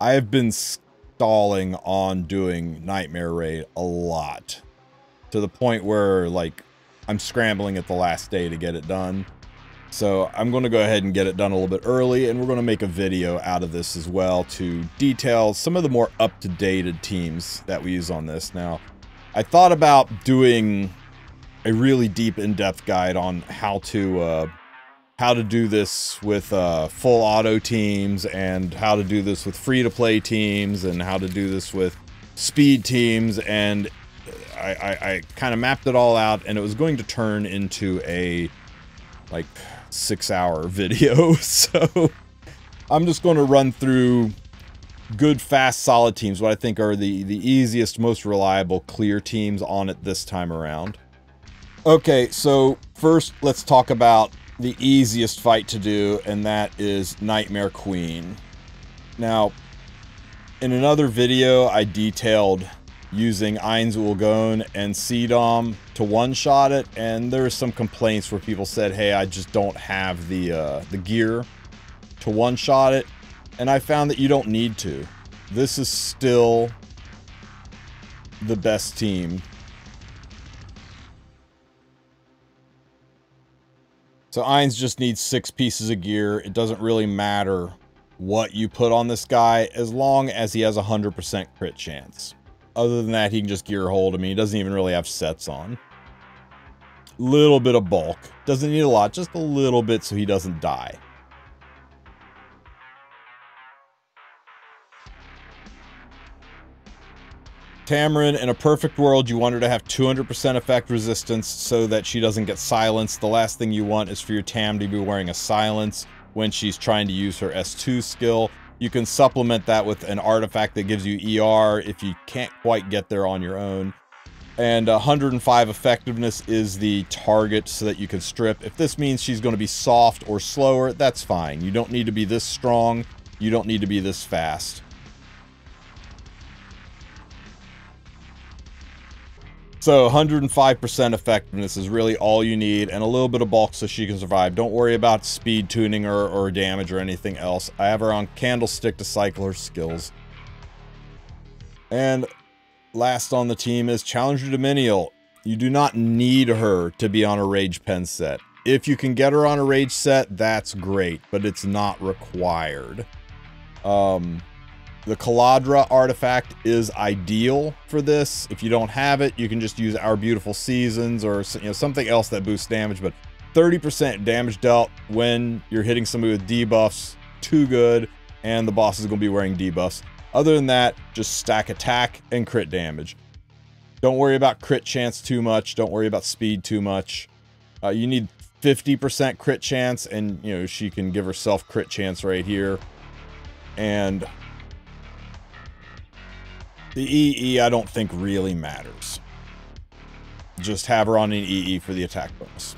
I have been stalling on doing Nightmare Raid a lot. To the point where, like, I'm scrambling at the last day to get it done. So I'm going to go ahead and get it done a little bit early, and we're going to make a video out of this as well to detail some of the more up-to-dated teams that we use on this. Now, I thought about doing a really deep in-depth guide on how to uh, how to do this with uh, full auto teams and how to do this with free-to-play teams and how to do this with speed teams and I, I, I kind of mapped it all out and it was going to turn into a like six hour video. So I'm just going to run through good, fast, solid teams, what I think are the, the easiest, most reliable, clear teams on it this time around. Okay, so first let's talk about the easiest fight to do, and that is Nightmare Queen. Now, in another video, I detailed using Ainz Ooal Gown and CDOM to one-shot it, and there were some complaints where people said, hey, I just don't have the, uh, the gear to one-shot it, and I found that you don't need to. This is still the best team. So Ainz just needs six pieces of gear. It doesn't really matter what you put on this guy as long as he has a 100% crit chance. Other than that, he can just gear hold. I mean, he doesn't even really have sets on. Little bit of bulk. Doesn't need a lot, just a little bit so he doesn't die. Tamarinne, in a perfect world, you want her to have 200% effect resistance so that she doesn't get silenced. The last thing you want is for your Tam to be wearing a silence when she's trying to use her S2 skill. You can supplement that with an artifact that gives you ER if you can't quite get there on your own. And 105 effectiveness is the target so that you can strip. If this means she's going to be soft or slower, that's fine. You don't need to be this strong. You don't need to be this fast. So 105% effectiveness is really all you need and a little bit of bulk so she can survive. Don't worry about speed tuning or, or damage or anything else. I have her on Candlestick to cycle her skills. And last on the team is Challenger Dominiel. You do not need her to be on a Rage Pen set. If you can get her on a Rage set, that's great, but it's not required. Um, the Kaladra artifact is ideal for this. If you don't have it, you can just use Our Beautiful Seasons or you know something else that boosts damage. But 30% damage dealt when you're hitting somebody with debuffs, too good, and the boss is going to be wearing debuffs. Other than that, just stack attack and crit damage. Don't worry about crit chance too much. Don't worry about speed too much. Uh, you need 50% crit chance, and you know she can give herself crit chance right here. And the EE I don't think really matters. Just have her on an EE for the attack bonus.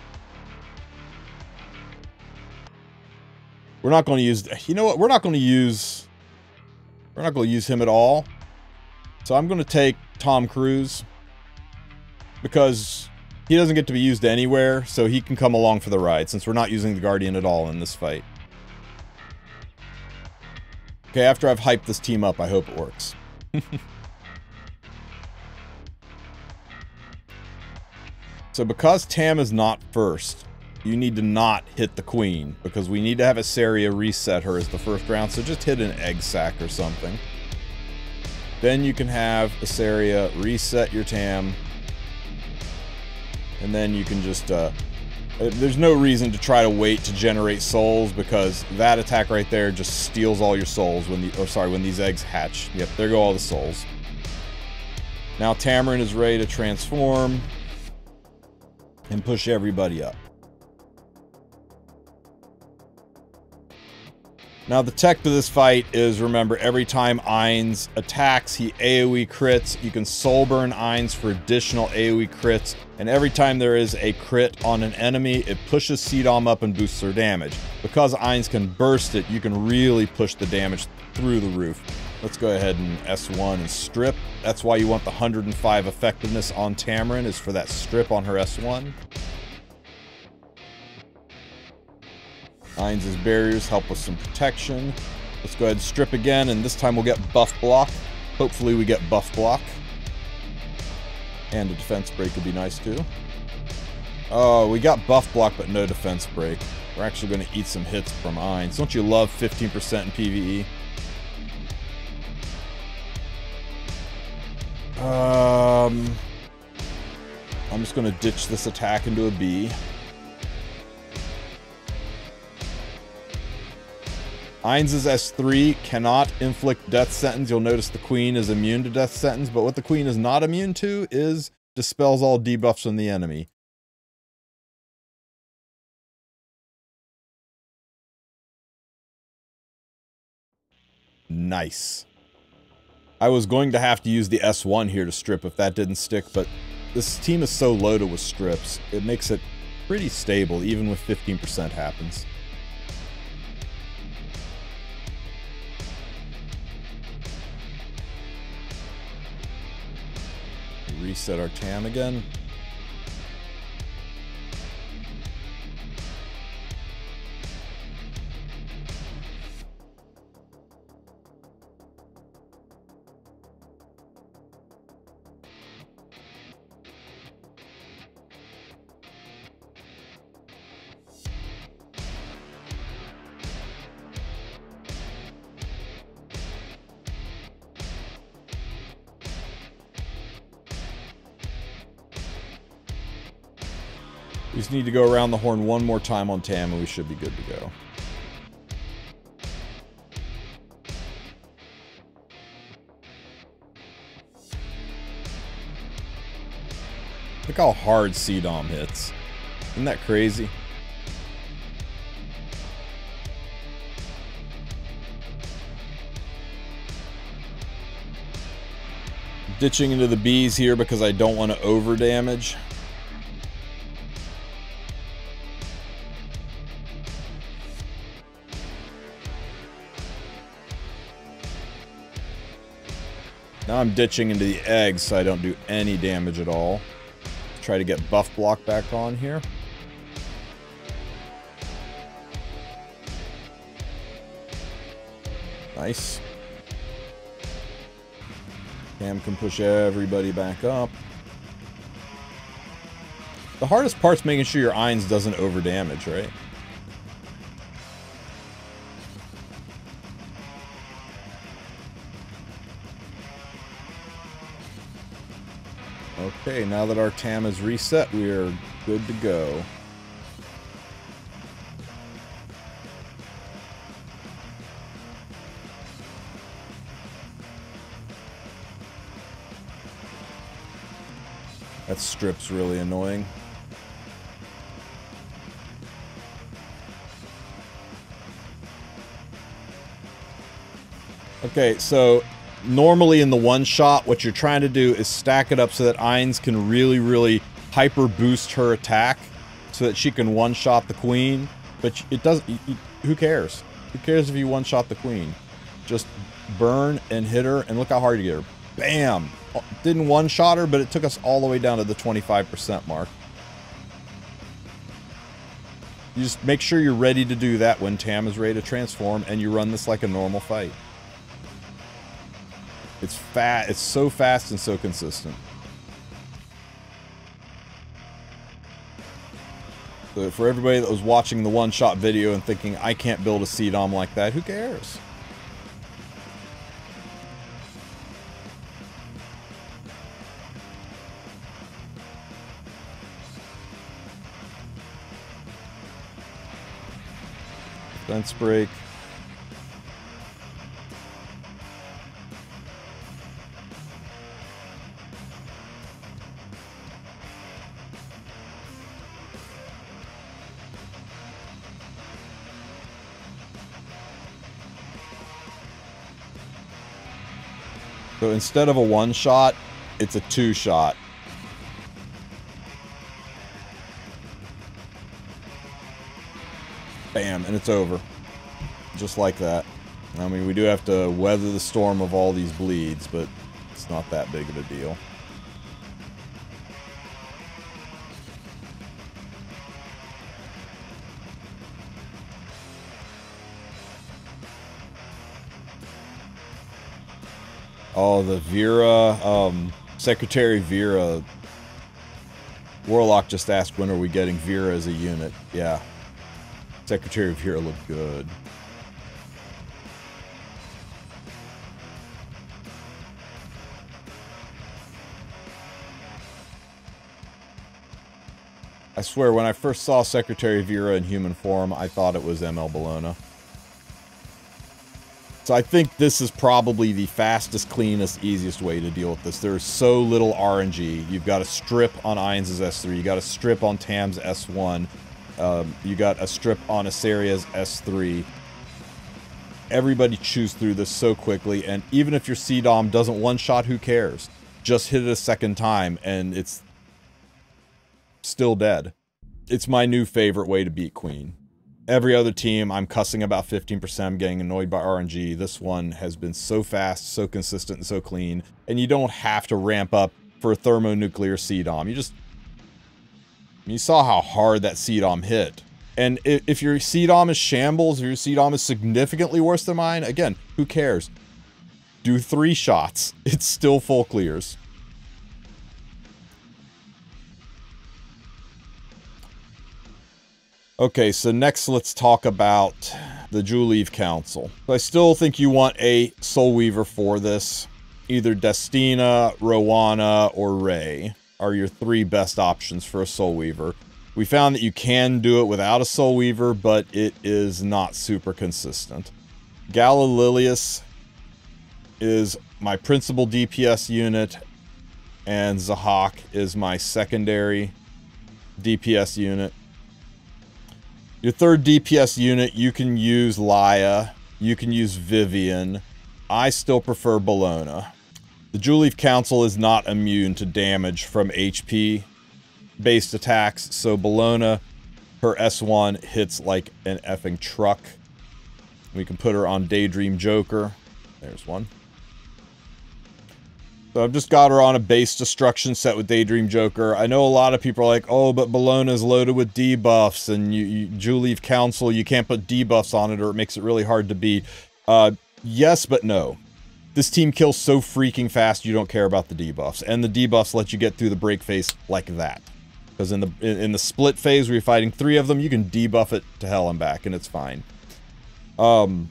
We're not going to use... You know what? We're not going to use... We're not going to use him at all. So I'm going to take Tom Cruise. Because he doesn't get to be used anywhere. So he can come along for the ride. Since we're not using the Guardian at all in this fight. Okay, after I've hyped this team up, I hope it works. So because Tam is not first, you need to not hit the queen because we need to have Iseria reset her as the first round. So just hit an egg sac or something. Then you can have Iseria reset your Tam. And then you can just, uh, uh, there's no reason to try to wait to generate souls because that attack right there just steals all your souls when the, or sorry, when these eggs hatch. Yep, there go all the souls. Now Tamarinne is ready to transform and push everybody up. Now the tech to this fight is, remember, every time Ainz attacks, he AoE crits. You can soul burn Ainz for additional AoE crits. And every time there is a crit on an enemy, it pushes CDOM up and boosts their damage. Because Ainz can burst it, you can really push the damage through the roof. Let's go ahead and S1 and strip. That's why you want the 105 effectiveness on Tamarinne, is for that strip on her S1. Ainz's barriers help with some protection. Let's go ahead and strip again, and this time we'll get buff block. Hopefully we get buff block. And a defense break would be nice too. Oh, we got buff block, but no defense break. We're actually going to eat some hits from Ainz. Don't you love 15% in PvE? Um, I'm just going to ditch this attack into a B. Ainz's S3 cannot inflict death sentence. You'll notice the queen is immune to death sentence, but what the queen is not immune to is dispels all debuffs on the enemy. Nice. I was going to have to use the S1 here to strip if that didn't stick, but this team is so loaded with strips, it makes it pretty stable, even with 15% happens. Reset our TAM again. Need to go around the horn one more time on Tam and we should be good to go. Look how hard C-Dom hits. Isn't that crazy? Ditching into the bees here because I don't want to over damage. I'm ditching into the eggs so I don't do any damage at all. Try to get buff block back on here. Nice. Tam can push everybody back up. The hardest part's making sure your Ainz doesn't over damage, right? Now that our TAM is reset, we are good to go. That strip's really annoying. Okay, so normally in the one shot, what you're trying to do is stack it up so that Ainz can really, really hyper boost her attack so that she can one shot the queen. But it doesn't. Who cares? Who cares if you one shot the queen? Just burn and hit her, and look how hard you get her. Bam! Uh, didn't one shot her, but it took us all the way down to the 25% mark. You just make sure you're ready to do that when Tam is ready to transform, and you run this like a normal fight. It's fat. It's so fast and so consistent. So for everybody that was watching the one-shot video and thinking, I can't build a C-Dom like that, who cares? Fence break. So instead of a one shot, it's a two shot. Bam, and it's over. Just like that. I mean, we do have to weather the storm of all these bleeds, but it's not that big of a deal. Oh, the Vera, um, Secretary Vera. Warlock just asked when are we getting Vera as a unit. Yeah. Secretary Vera looked good. I swear, when I first saw Secretary Vera in human form, I thought it was ML Bellona. So I think this is probably the fastest, cleanest, easiest way to deal with this. There's so little RNG. You've got a strip on Ainz' S3. You got a strip on Tam's S1. Um, you got a strip on Iseria's S3. Everybody chews through this so quickly, and even if your CDOM doesn't one-shot, who cares? Just hit it a second time, and it's still dead. It's my new favorite way to beat Queen. Every other team, I'm cussing about 15%, I'm getting annoyed by RNG. This one has been so fast, so consistent, and so clean. And you don't have to ramp up for a thermonuclear CDOM. You just... You saw how hard that CDOM hit. And if your CDOM is shambles, if your CDOM is significantly worse than mine, again, who cares? Do three shots. It's still full clears. Okay, so next let's talk about the Juleeve Council. I still think you want a Soul Weaver for this. Either Destina, Rowana, or Ray are your three best options for a Soul Weaver. We found that you can do it without a Soul Weaver, but it is not super consistent. Galililius is my principal DPS unit, and Zahhak is my secondary DPS unit. Your third DPS unit, you can use Laya. You can use Vivian. I still prefer Bellona. The Juleeve Council is not immune to damage from HP-based attacks, so Bellona, her S1 hits like an effing truck. We can put her on Daydream Joker. There's one. So I've just got her on a base destruction set with Daydream Joker. I know a lot of people are like, oh, but is loaded with debuffs, and you, you Juleeve Council, you can't put debuffs on it or it makes it really hard to beat. Uh, yes, but no. This team kills so freaking fast you don't care about the debuffs. And the debuffs let you get through the break phase like that. Because in the in, in the split phase where you're fighting three of them, you can debuff it to hell and back, and it's fine. Um,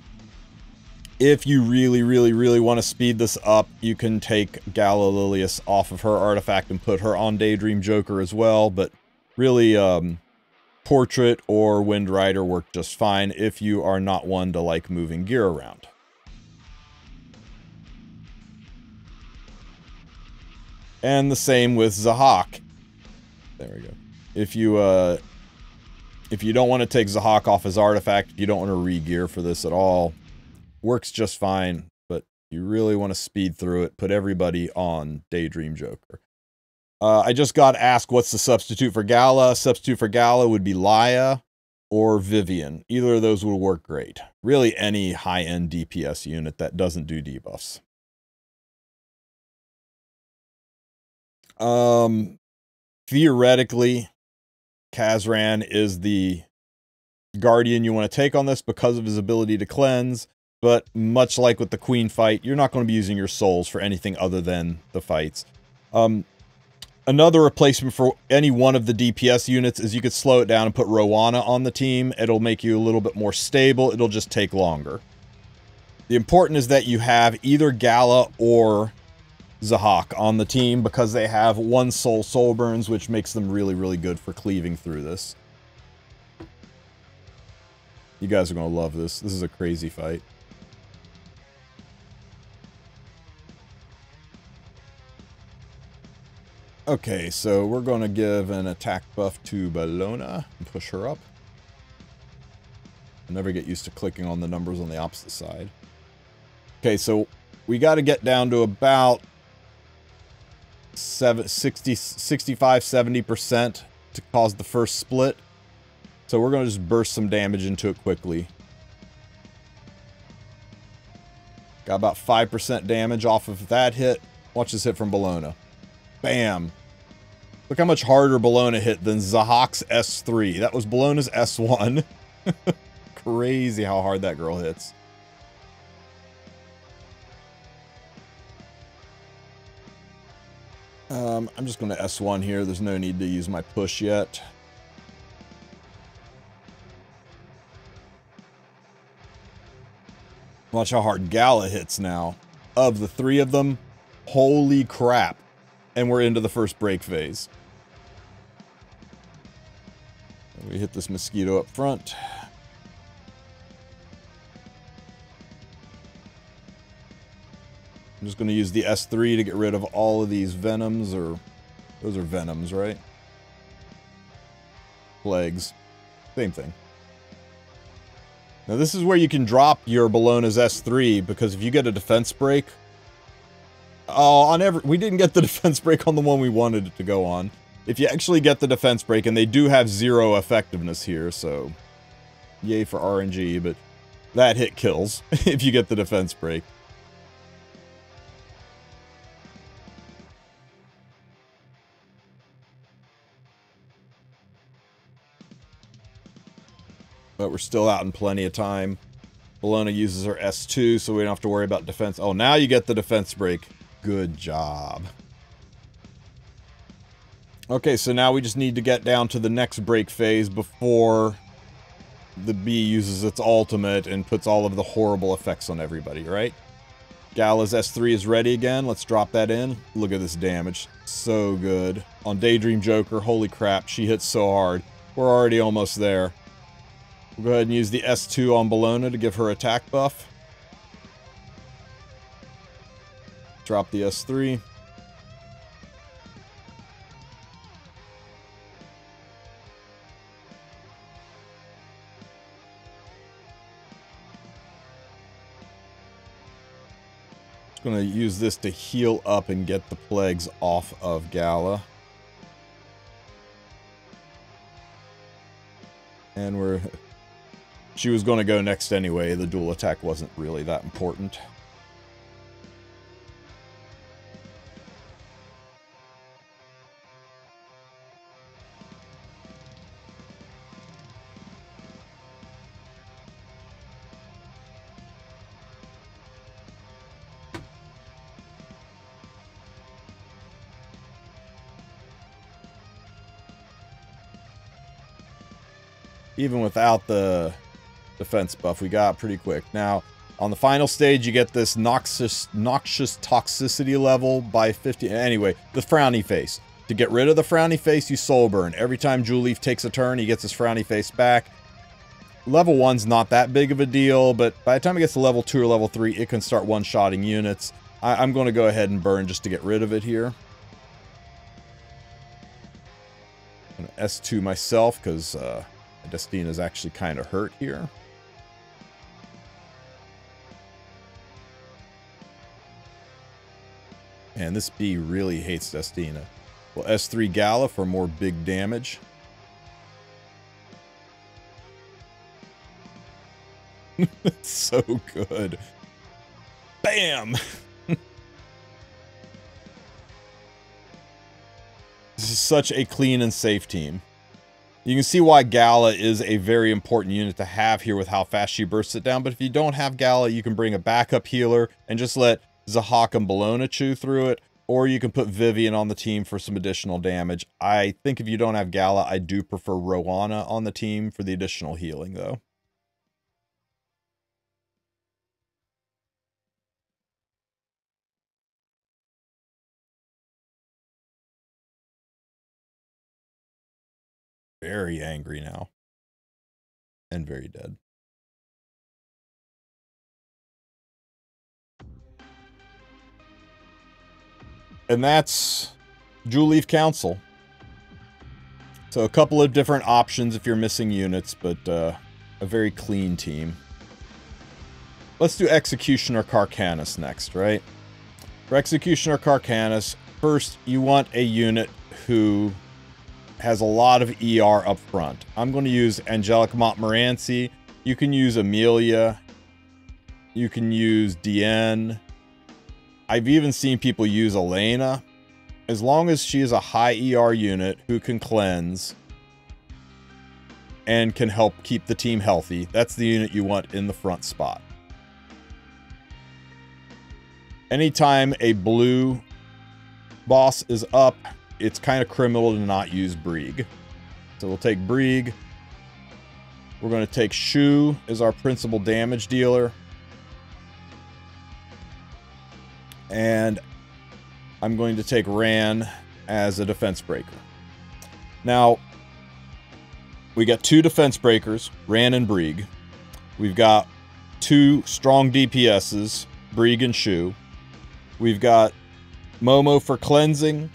if you really, really, really want to speed this up, you can take Gala Lilius off of her artifact and put her on Daydream Joker as well, but really, um, Portrait or Wind Rider work just fine if you are not one to like moving gear around. And the same with Zahhak. There we go. If you, uh, if you don't want to take Zahhak off his artifact, you don't want to re-gear for this at all, works just fine, but you really want to speed through it, put everybody on Daydream Joker. Uh, I just got asked what's the substitute for Gala. Substitute for Gala would be Laya or Vivian. Either of those would work great. Really any high-end DPS unit that doesn't do debuffs. Um, theoretically, Kazran is the guardian you want to take on this because of his ability to cleanse. But much like with the queen fight, you're not going to be using your souls for anything other than the fights. Um, another replacement for any one of the DPS units is you could slow it down and put Rowana on the team. It'll make you a little bit more stable. It'll just take longer. The important is that you have either Gala or Zahhak on the team because they have one soul soul burns, which makes them really, really good for cleaving through this. You guys are going to love this. This is a crazy fight. Okay, so we're going to give an attack buff to Bellona and push her up. I never get used to clicking on the numbers on the opposite side. Okay, so we got to get down to about 7, 60, 65, 70% to cause the first split. So we're going to just burst some damage into it quickly. Got about 5% damage off of that hit. Watch this hit from Bellona. Bam. Look how much harder Bellona hit than Zahhak's S3. That was Bellona's S1. Crazy how hard that girl hits. Um, I'm just going to S1 here. There's no need to use my push yet. Watch how hard Gala hits now. Of the three of them, holy crap. And we're into the first break phase. We hit this mosquito up front. I'm just going to use the S3 to get rid of all of these venoms, or those are venoms, right? Plagues. Same thing. Now this is where you can drop your Bellona's S3, because if you get a defense break... Oh, on every... We didn't get the defense break on the one we wanted it to go on. If you actually get the defense break, and they do have zero effectiveness here, so... Yay for RNG, but that hit kills if you get the defense break. But we're still out in plenty of time. Bellona uses her S2, so we don't have to worry about defense. Oh, now you get the defense break. Good job. Okay, so now we just need to get down to the next break phase before the bee uses its ultimate and puts all of the horrible effects on everybody, right? Gala's S3 is ready again. Let's drop that in. Look at this damage. So good. On Daydream Joker, holy crap, she hits so hard. We're already almost there. We'll go ahead and use the S2 on Bellona to give her attack buff. Drop the S3. Going to use this to heal up and get the plagues off of Gala. And we're she was going to go next anyway. The dual attack wasn't really that important. Even without the defense buff we got pretty quick. Now, on the final stage, you get this noxious, noxious toxicity level by 50. Anyway, the frowny face. To get rid of the frowny face, you soul burn. Every time Juleeve takes a turn, he gets his frowny face back. Level 1's not that big of a deal, but by the time it gets to level 2 or level 3, it can start one-shotting units. I am going to go ahead and burn just to get rid of it here. S2 myself, because uh, Destina's actually kind of hurt here. And this bee really hates Destina. Well, S3 Gala for more big damage. it's so good. Bam! this is such a clean and safe team. You can see why Gala is a very important unit to have here with how fast she bursts it down. But if you don't have Gala, you can bring a backup healer and just let Zahhak and Bellona chew through it, or you can put Vivian on the team for some additional damage. I think if you don't have Gala, I do prefer Rowana on the team for the additional healing, though. Very angry now. And very dead. And that's Juleeve Council. So a couple of different options if you're missing units, but uh, a very clean team. Let's do Executioner Karkanis next, right? For Executioner Karkanis, first you want a unit who has a lot of ER up front. I'm going to use Angelica Montmorency. You can use Amelia. You can use DN. I've even seen people use Elena. As long as she is a high ER unit who can cleanse and can help keep the team healthy, that's the unit you want in the front spot. Anytime a blue boss is up, it's kind of criminal to not use Brieg. So we'll take Brieg. We're going to take Shu as our principal damage dealer. And I'm going to take Ran as a defense breaker. Now, we got two defense breakers, Ran and Brieg. We've got two strong DPSs, Brieg and Shu. We've got Momo for cleansing,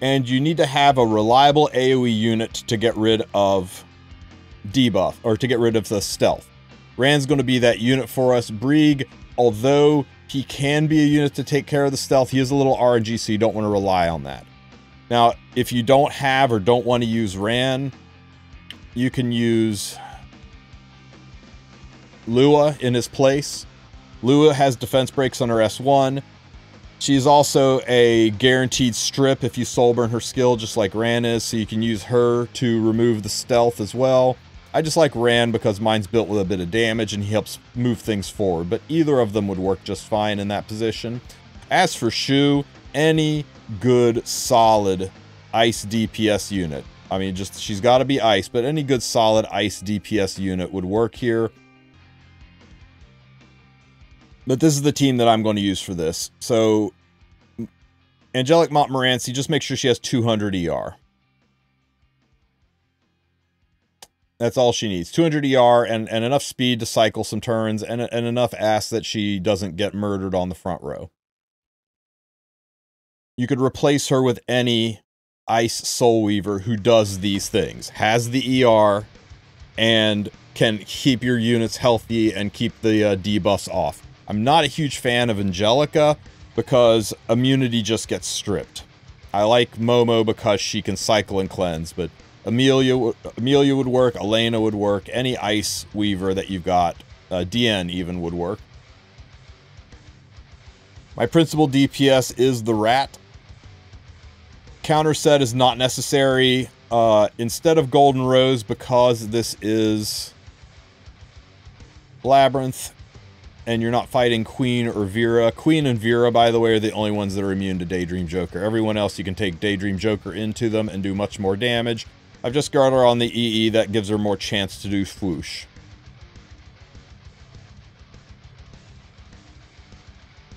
and you need to have a reliable AoE unit to get rid of debuff, or to get rid of the stealth. Ran's going to be that unit for us. Brieg, although he can be a unit to take care of the stealth, he is a little RNG, so you don't want to rely on that. Now, if you don't have or don't want to use Ran, you can use Lua in his place. Lua has defense breaks on her S1. She's also a guaranteed strip if you soul burn her skill, just like Ran is, so you can use her to remove the stealth as well. I just like Ran because mine's built with a bit of damage and he helps move things forward, but either of them would work just fine in that position. As for Shu, any good, solid ice DPS unit. I mean, just she's got to be ice, but any good, solid ice DPS unit would work here. But this is the team that I'm going to use for this. So, Angelic Montmorency, just make sure she has 200 ER. That's all she needs. 200 ER and, and enough speed to cycle some turns and, and enough ass that she doesn't get murdered on the front row. You could replace her with any Ice Soul Weaver who does these things. Has the ER and can keep your units healthy and keep the uh, debuffs off. I'm not a huge fan of Angelica because immunity just gets stripped. I like Momo because she can cycle and cleanse, but Amelia, Amelia would work, Elena would work, any Ice Weaver that you've got, uh, DN even would work. My principal DPS is the Rat. Counter set is not necessary. Uh, instead of Golden Rose, because this is Labyrinth, and you're not fighting Queen or Vera. Queen and Vera, by the way, are the only ones that are immune to Daydream Joker. Everyone else, you can take Daydream Joker into them and do much more damage. I've just got her on the EE. That gives her more chance to do swoosh.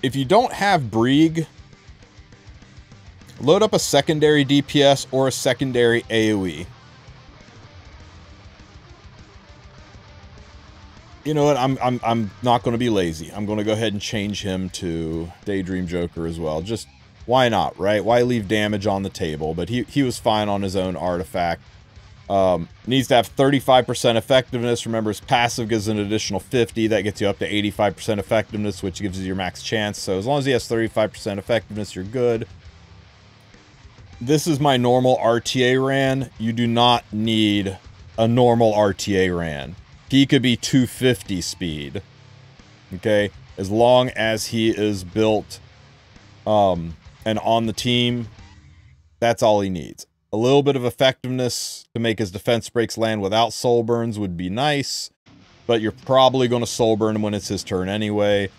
If you don't have Brieg, load up a secondary DPS or a secondary AoE. You know what? I'm I'm I'm not going to be lazy. I'm going to go ahead and change him to Daydream Joker as well. Just why not, right? Why leave damage on the table? But he he was fine on his own artifact. Um, needs to have 35% effectiveness. Remember, his passive gives an additional 50. That gets you up to 85% effectiveness, which gives you your max chance. So as long as he has 35% effectiveness, you're good. This is my normal RTA Ran. You do not need a normal RTA Ran. He could be 250 speed. Okay? As long as he is built um, and on the team, that's all he needs. A little bit of effectiveness to make his defense breaks land without soul burns would be nice, but you're probably going to soul burn him when it's his turn anyway.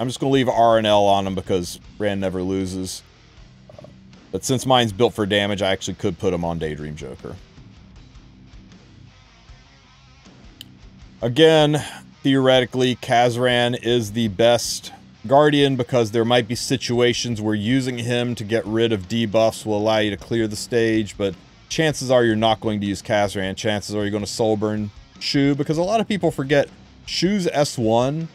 I'm just going to leave R and L on him because Rand never loses. But since mine's built for damage, I actually could put him on Daydream Joker. Again, theoretically, Kazran is the best Guardian because there might be situations where using him to get rid of debuffs will allow you to clear the stage, but chances are you're not going to use Kazran. Chances are you're going to soul burn Shu because a lot of people forget Shu's S1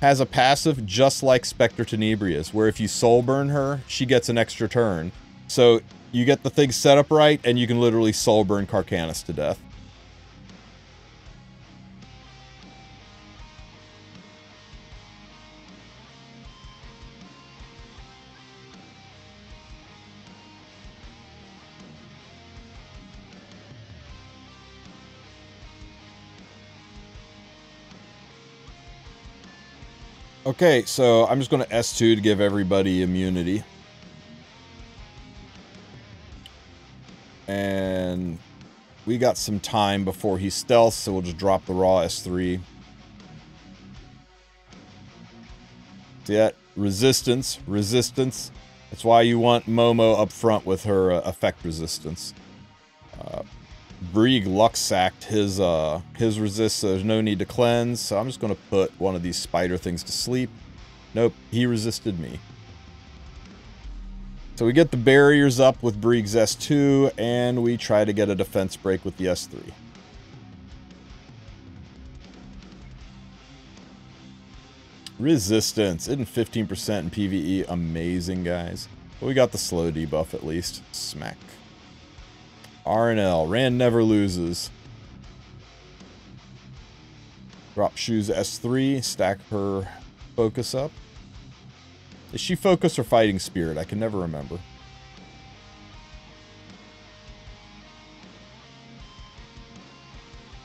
has a passive just like Spectre Tenebrious, where if you soul burn her, she gets an extra turn. So you get the thing set up right, and you can literally soul burn Karkanis to death. Okay, so I'm just going to S2 to give everybody immunity. And we got some time before he stealths, so we'll just drop the raw S3. See that? Resistance, resistance. That's why you want Momo up front with her uh, effect resistance. Brieg Lux sacked his uh, his resist, so there's no need to cleanse. So I'm just going to put one of these spider things to sleep. Nope, he resisted me. So we get the barriers up with Brieg's S2, and we try to get a defense break with the S3. Resistance. Isn't 15% in PvE amazing, guys? But we got the slow debuff at least. Smack. RNL. Rand never loses. Drop Shu's S3. Stack her focus up. Is she focus or fighting spirit? I can never remember.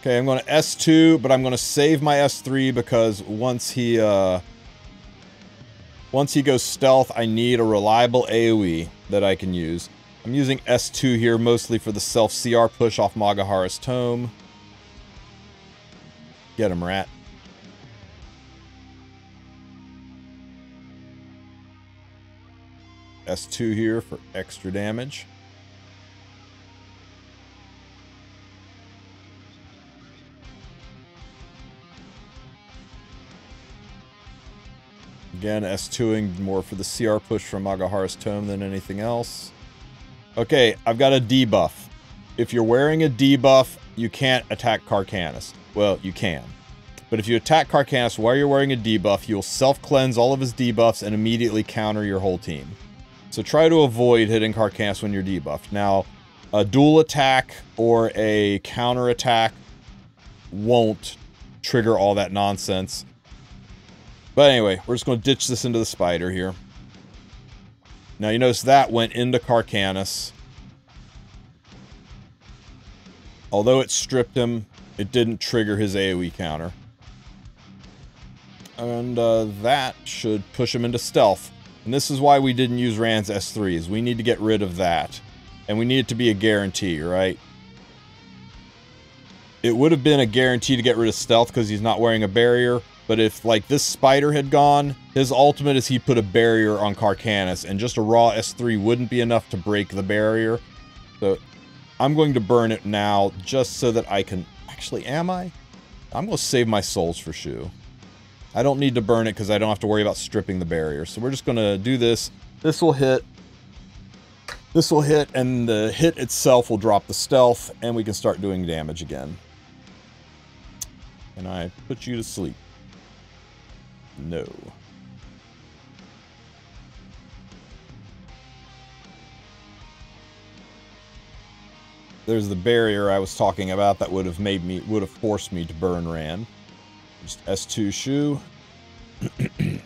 Okay, I'm going to S2, but I'm going to save my S3 because once he, uh, once he goes stealth, I need a reliable AoE that I can use. I'm using S2 here mostly for the self-CR push off Magarahas' Tome. Get him, rat. S2 here for extra damage. Again, S2ing more for the CR push from Magarahas' Tome than anything else. Okay, I've got a debuff. If you're wearing a debuff, you can't attack Karkanis. Well, you can. But if you attack Karkanis while you're wearing a debuff, you'll self-cleanse all of his debuffs and immediately counter your whole team. So try to avoid hitting Karkanis when you're debuffed. Now, a dual attack or a counter attack won't trigger all that nonsense. But anyway, we're just going to ditch this into the spider here. Now you notice that went into Karkanis. Although it stripped him, it didn't trigger his AoE counter. And uh, that should push him into stealth. And this is why we didn't use Ran's S3s. We need to get rid of that. And we need it to be a guarantee, right? It would have been a guarantee to get rid of stealth because he's not wearing a barrier. But if, like, this spider had gone, his ultimate is he put a barrier on Karkanis, and just a raw S3 wouldn't be enough to break the barrier. So, I'm going to burn it now, just so that I can... Actually, am I? I'm going to save my souls for Shu. I don't need to burn it because I don't have to worry about stripping the barrier. So we're just going to do this. This will hit. This will hit, and the hit itself will drop the stealth, and we can start doing damage again. And I put you to sleep. No. There's the barrier I was talking about that would have made me, would have forced me to burn Ran. Just S2 Shu.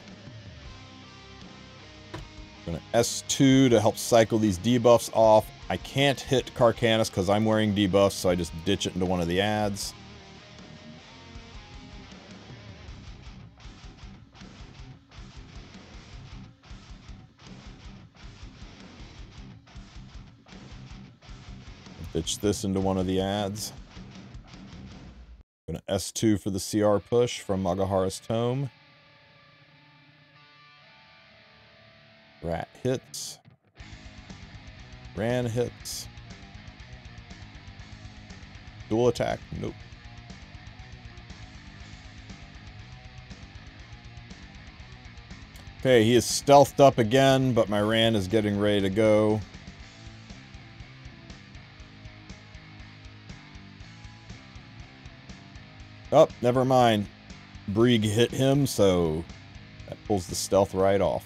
Gonna S2 to help cycle these debuffs off. I can't hit Karkanis because I'm wearing debuffs, so I just ditch it into one of the ads. Ditch this into one of the ads. Gonna S2 for the CR push from Magarahas' Tome. Rat hits. Ran hits. Dual attack? Nope. Okay, he is stealthed up again, but my Ran is getting ready to go. Oh, never mind. Brieg hit him, so that pulls the stealth right off.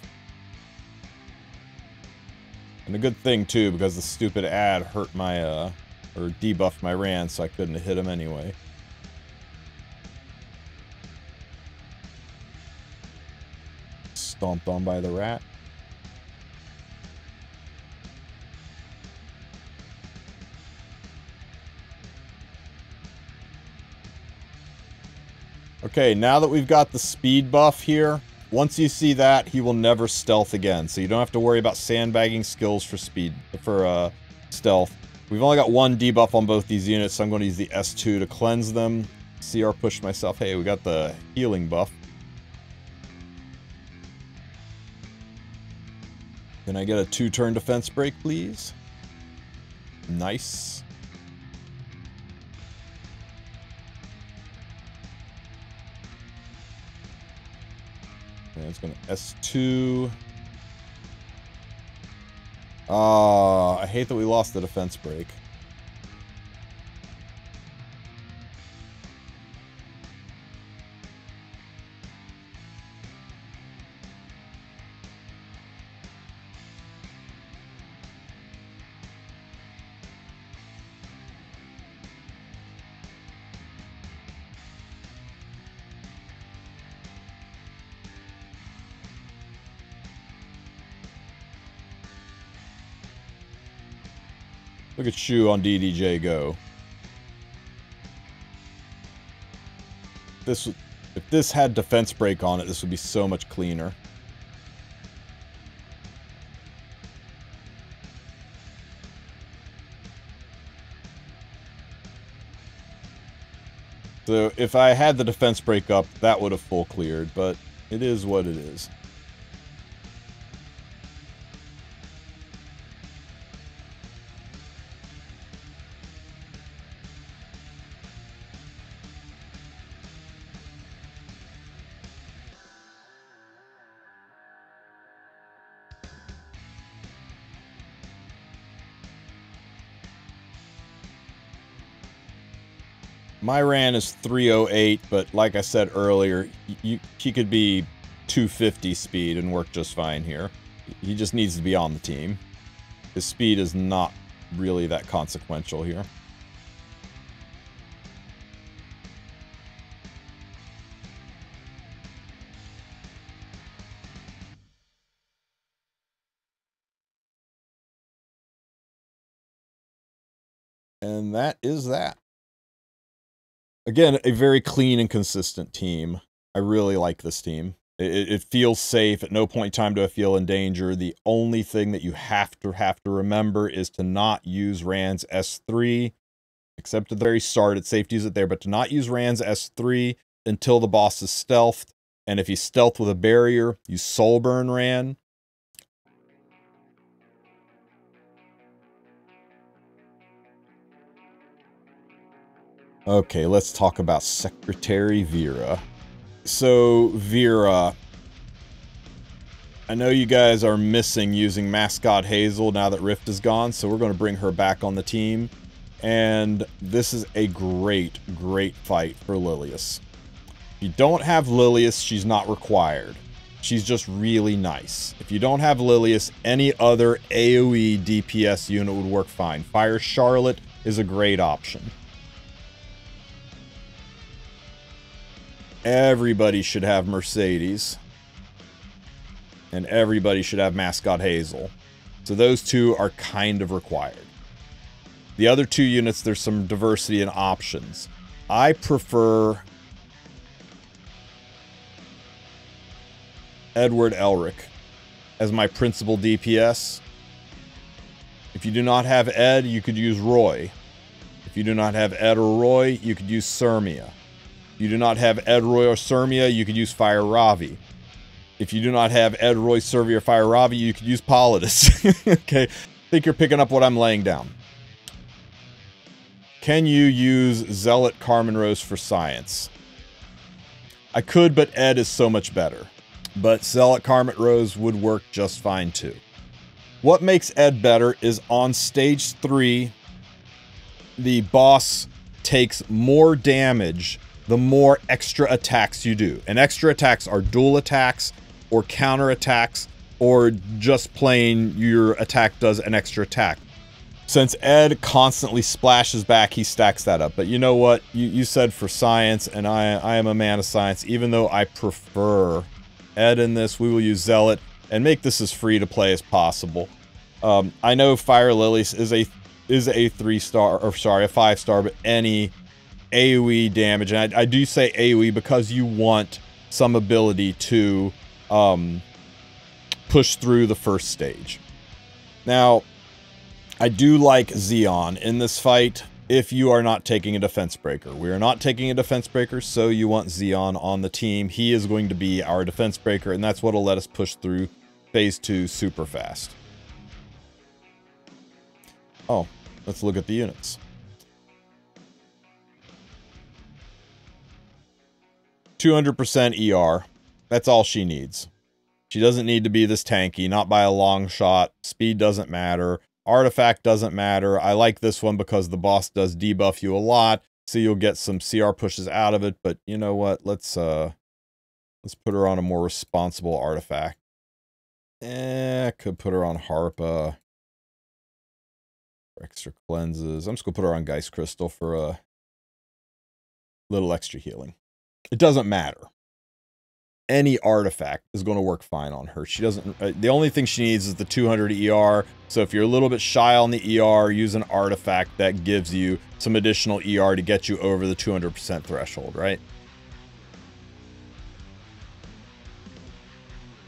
And a good thing, too, because the stupid ad hurt my, uh, or debuffed my Ran, so I couldn't have hit him anyway. Stomped on by the rat. Okay, now that we've got the speed buff here, once you see that, he will never stealth again. So you don't have to worry about sandbagging skills for speed, for uh, stealth. We've only got one debuff on both these units, so I'm going to use the S2 to cleanse them. CR push myself. Hey, we got the healing buff. Can I get a two-turn defense break, please? Nice. It's going to S2. Ah, uh, I hate that we lost the defense break. Look at Shu on DDJ Go. This, if this had defense break on it, this would be so much cleaner. So if I had the defense break up, that would have full cleared, but it is what it is. My RAN is 308, but like I said earlier, you, he could be 250 speed and work just fine here. He just needs to be on the team. His speed is not really that consequential here. Again, a very clean and consistent team. I really like this team. It, it, feels safe. At no point in time do I feel in danger. The only thing that you have to have to remember is to not use Ran's S3, except at the very start. It's safe to use it there, but to not use Ran's S3 until the boss is stealthed. And if he's stealth with a barrier, use Soulburn Rand. Okay, let's talk about Secretary Vera. So, Vera, I know you guys are missing using Mascot Hazel now that Rift is gone, so we're going to bring her back on the team. And this is a great, great fight for Lilias. If you don't have Lilias, she's not required. She's just really nice. If you don't have Lilias, any other AoE DPS unit would work fine. Fire Charlotte is a great option. Everybody should have Mercedes. And everybody should have Mascot Hazel. So those two are kind of required. The other two units, there's some diversity in options. I prefer Edward Elric as my principal DPS. If you do not have Ed, you could use Roy. If you do not have Ed or Roy, you could use Cermia you do not have Edroy or Cermia, you could use Fire Ravi. If you do not have Edroy, Cermia, or Fire Ravi, you could use Politis. okay, I think you're picking up what I'm laying down. Can you use Zealot Carmen Rose for science? I could, but Ed is so much better. But Zealot Carmen Rose would work just fine too. What makes Ed better is on stage three, the boss takes more damage the more extra attacks you do. And extra attacks are dual attacks or counter attacks or just plain your attack does an extra attack. Since Ed constantly splashes back, he stacks that up. But you know what? You, you said for science, and I, I am a man of science. Even though I prefer Ed in this, we will use Zealot and make this as free to play as possible. Um, I know Fire Lilias is a is a three star or sorry a five star, but any AoE damage. And I, I, do say AoE because you want some ability to um, push through the first stage. Now, I do like Xeon in this fight if you are not taking a defense breaker. We are not taking a defense breaker, so you want Xeon on the team. He is going to be our defense breaker, and that's what will let us push through phase two super fast. Oh, let's look at the units. Two hundred percent ER. That's all she needs. She doesn't need to be this tanky, not by a long shot. Speed doesn't matter. Artifact doesn't matter. I like this one because the boss does debuff you a lot, so you'll get some CR pushes out of it, but you know what? Let's uh let's put her on a more responsible artifact. Eh, could put her on Harpa. For extra cleanses. I'm just gonna put her on Geist Crystal for a little extra healing. It doesn't matter any artifact is going to work fine on her. She doesn't, uh, the only thing she needs is the 200 ER. So if you're a little bit shy on the ER, use an artifact that gives you some additional ER to get you over the 200% threshold, right?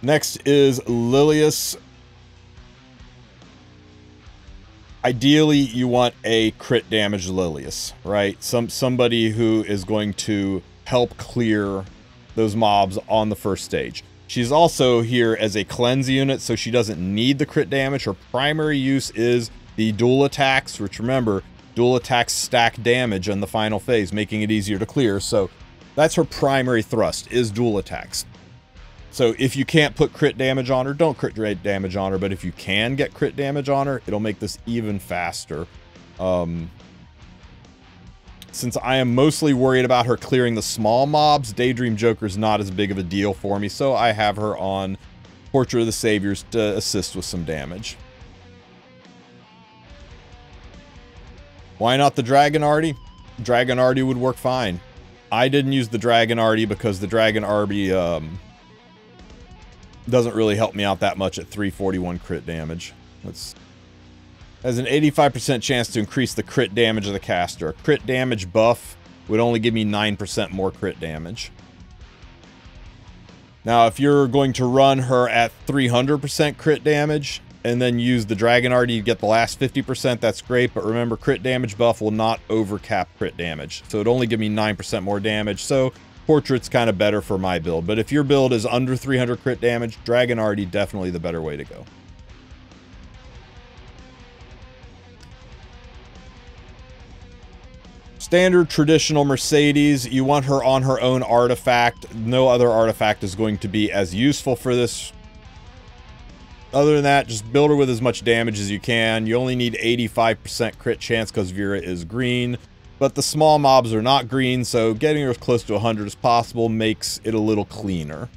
Next is Lilias. Ideally, you want a crit damage Lilias, right? Some somebody who is going to help clear those mobs on the first stage. She's also here as a cleanse unit, so she doesn't need the crit damage. Her primary use is the dual attacks, which remember, dual attacks stack damage in the final phase, making it easier to clear. So that's her primary thrust, is dual attacks. So if you can't put crit damage on her, don't crit damage on her, but if you can get crit damage on her, it'll make this even faster. Um, since I am mostly worried about her clearing the small mobs, Daydream Joker's not as big of a deal for me, so I have her on Portrait of the Saviors to assist with some damage. Why not the Dragon Artie? Dragon Artie would work fine. I didn't use the Dragon Artie because the Dragon Artie um, doesn't really help me out that much at 341 crit damage. Let's has an 85% chance to increase the crit damage of the caster. A crit damage buff would only give me 9% more crit damage. Now, if you're going to run her at 300% crit damage and then use the Dragon Artie to get the last 50%, that's great. But remember, crit damage buff will not overcap crit damage. So it only give me 9% more damage. So Portrait's kind of better for my build. But if your build is under 300 crit damage, Dragon Artie definitely the better way to go. Standard traditional Mercedes, you want her on her own artifact. No other artifact is going to be as useful for this. Other than that, just build her with as much damage as you can. You only need 85% crit chance because Vera is green. But the small mobs are not green, so getting her as close to 100 as possible makes it a little cleaner.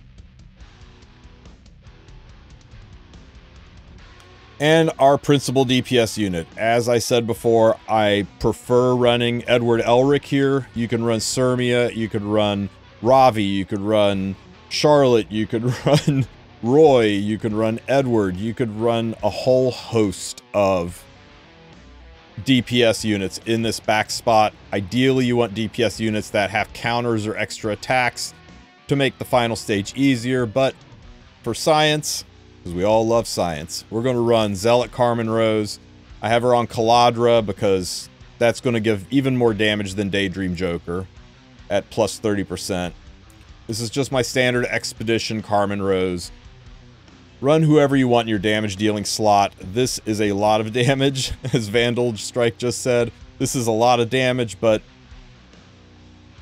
And our principal DPS unit. As I said before, I prefer running Edward Elric here. You can run Cermia, you could run Ravi, you could run Charlotte, you could run Roy, you could run Edward, you could run a whole host of DPS units in this back spot. Ideally, you want DPS units that have counters or extra attacks to make the final stage easier, but for science, because we all love science. We're going to run Zealot Carmen Rose. I have her on Caladra because that's going to give even more damage than Daydream Joker at plus 30%. This is just my standard Expedition Carmen Rose. Run whoever you want in your damage dealing slot. This is a lot of damage, as Vandal Strike just said. This is a lot of damage, but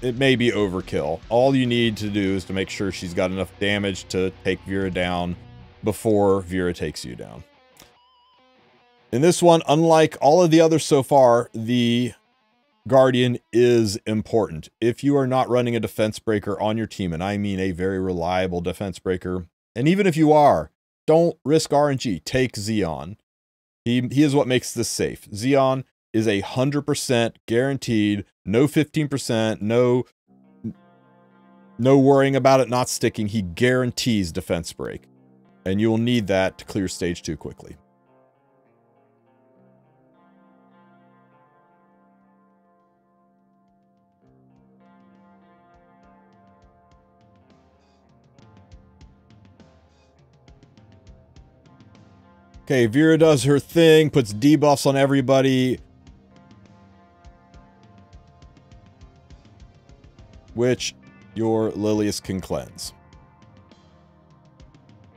it may be overkill. All you need to do is to make sure she's got enough damage to take Vera down before Vera takes you down. In this one, unlike all of the others so far, the Guardian is important. If you are not running a defense breaker on your team, and I mean a very reliable defense breaker, and even if you are, don't risk RNG. Take Xeon. He, he is what makes this safe. Xeon is a 100% guaranteed, no 15%, no no worrying about it not sticking. He guarantees defense break and you will need that to clear stage 2 quickly. Okay, Vera does her thing, puts debuffs on everybody. Which your Lilias can cleanse.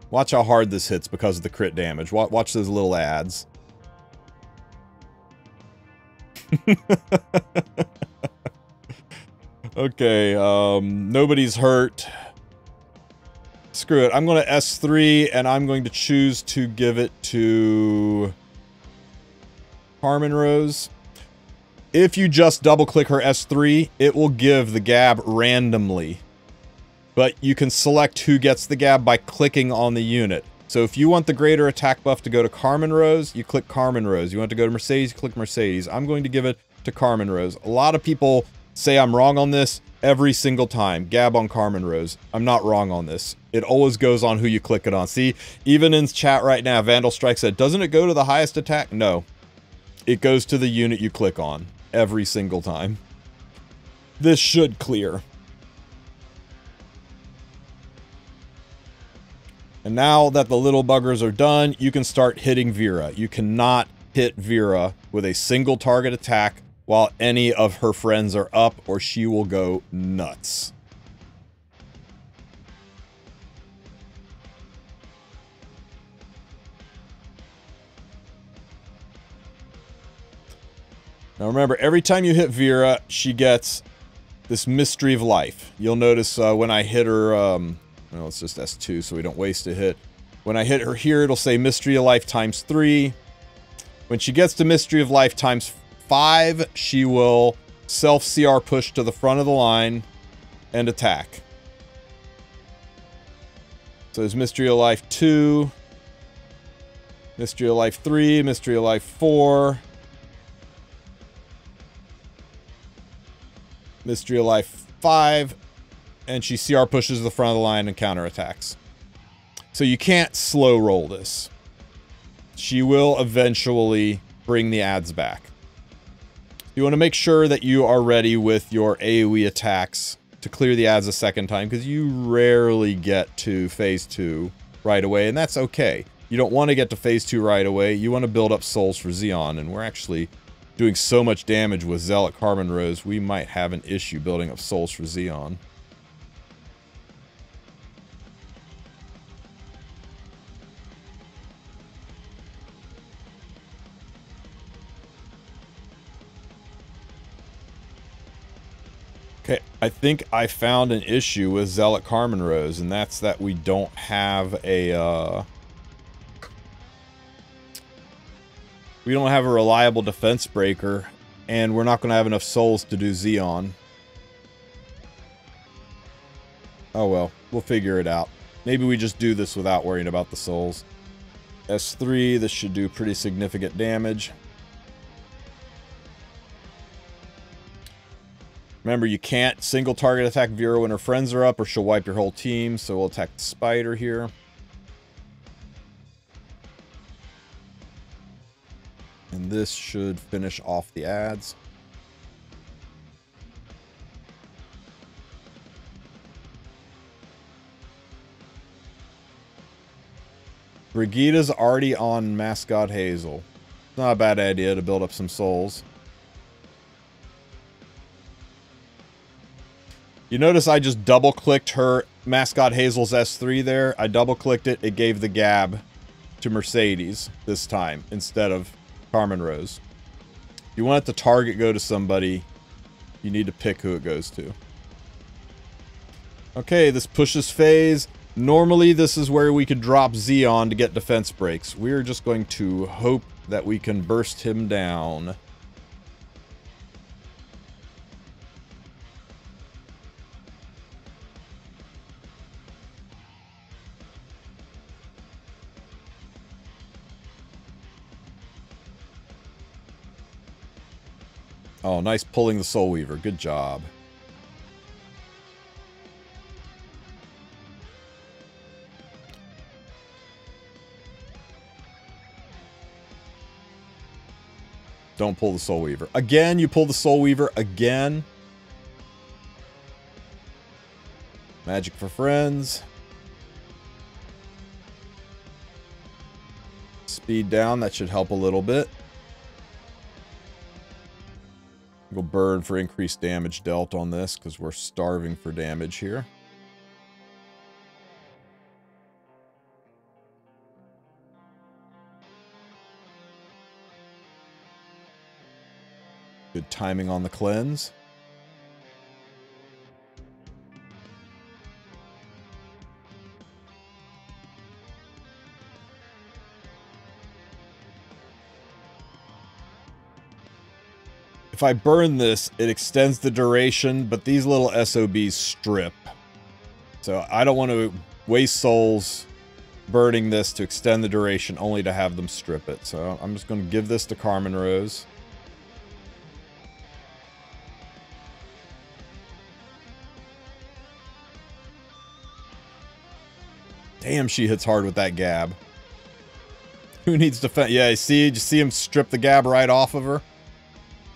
Watch how hard this hits because of the crit damage. Watch those little ads. okay, um, nobody's hurt. Screw it. I'm going to S3, and I'm going to choose to give it to Carmen Rose. If you just double-click her S3, it will give the gab randomly. But you can select who gets the gab by clicking on the unit. So if you want the greater attack buff to go to Carmen Rose, you click Carmen Rose. You want to go to Mercedes, click Mercedes. I'm going to give it to Carmen Rose. A lot of people say I'm wrong on this every single time. Gab on Carmen Rose. I'm not wrong on this. It always goes on who you click it on. See, even in chat right now, Vandal Strike said, doesn't it go to the highest attack? No. It goes to the unit you click on every single time. This should clear. And now that the little buggers are done, you can start hitting Vera. You cannot hit Vera with a single target attack while any of her friends are up or she will go nuts. Now remember, every time you hit Vera, she gets this Mystery of Life. You'll notice uh, when I hit her, um, well, it's just S2 so we don't waste a hit. When I hit her here, it'll say Mystery of Life times 3. When she gets to Mystery of Life times 5, she will self-CR push to the front of the line and attack. So there's Mystery of Life 2, Mystery of Life 3, Mystery of Life 4, Mystery of Life 5, and she CR pushes the front of the line and counterattacks. So you can't slow roll this. She will eventually bring the ads back. You want to make sure that you are ready with your AoE attacks to clear the ads a second time, because you rarely get to phase 2 right away, and that's okay. You don't want to get to phase 2 right away. You want to build up souls for Xeon, and we're actually doing so much damage with Zealot Carmen Rose, we might have an issue building up souls for Xeon. Okay, I think I found an issue with Zealot Carmen Rose, and that's that we don't have a, uh, We don't have a reliable defense breaker, and we're not going to have enough souls to do Xeon. Oh well, we'll figure it out. Maybe we just do this without worrying about the souls. S3, this should do pretty significant damage. Remember, you can't single target attack Vera when her friends are up or she'll wipe your whole team, so we'll attack the spider here. And this should finish off the ads. Brigida's already on Mascot Hazel. Not a bad idea to build up some souls. You notice I just double-clicked her Mascot Hazel's S3 there. I double-clicked it. It gave the gab to Mercedes this time instead of Carmen Rose. You want the target go to somebody, you need to pick who it goes to. Okay, this pushes phase. Normally, this is where we could drop Xeon to get defense breaks. We're just going to hope that we can burst him down. Oh, nice pulling the Soul Weaver. Good job. Don't pull the Soul Weaver. Again, you pull the Soul Weaver again. Magic for friends. Speed down, that should help a little bit. Go burn for increased damage dealt on this because we're starving for damage here. Good timing on the cleanse. If I burn this, it extends the duration, but these little SOBs strip. So I don't want to waste souls burning this to extend the duration only to have them strip it. So I'm just going to give this to Carmen Rose. Damn, she hits hard with that gab. Who needs defense? Yeah, see, you see him strip the gab right off of her?